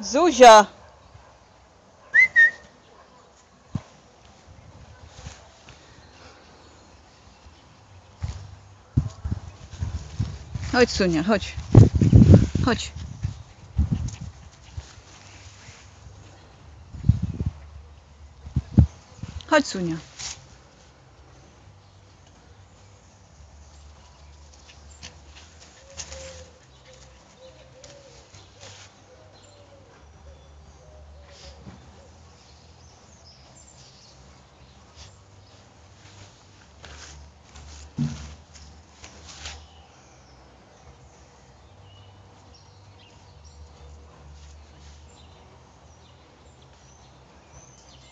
Zuzia! Chodź Sunia, chodź. Chodź. Chodź Sunia.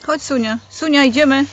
Chodź Sunia. Sunia, idziemy.